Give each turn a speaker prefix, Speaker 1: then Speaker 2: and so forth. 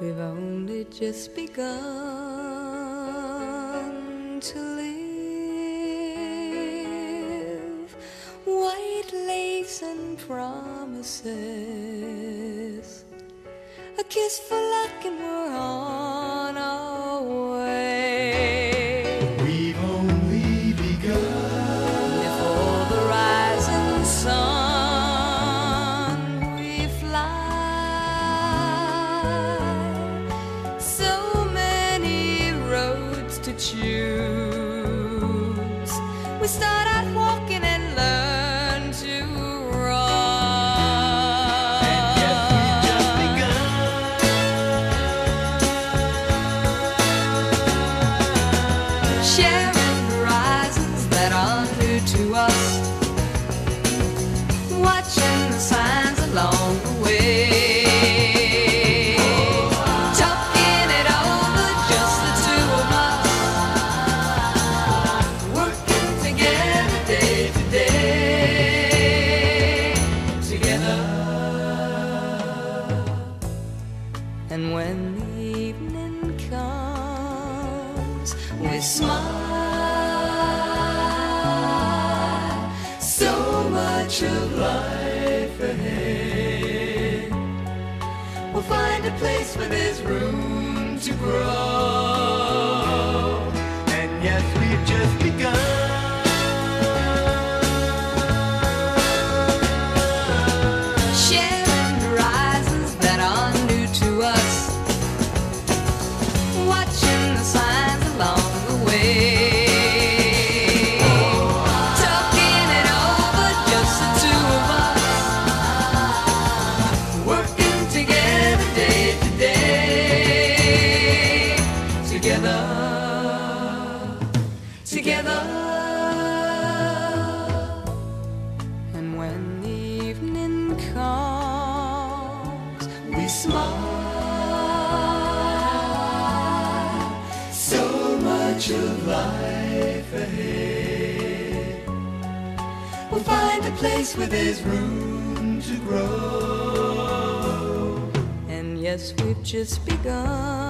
Speaker 1: We've only just begun to live. White lace and promises. A kiss for luck, and we're on to choose. We start out walking and learn to run. Sharing horizons that are new to us, watching And when the evening comes, we smile. So much of life ahead. We'll find a place where there's room to grow. Comes, we smile.
Speaker 2: So much of life ahead.
Speaker 1: We'll find a place
Speaker 2: Where there's room to grow.
Speaker 1: And yes, we've just begun.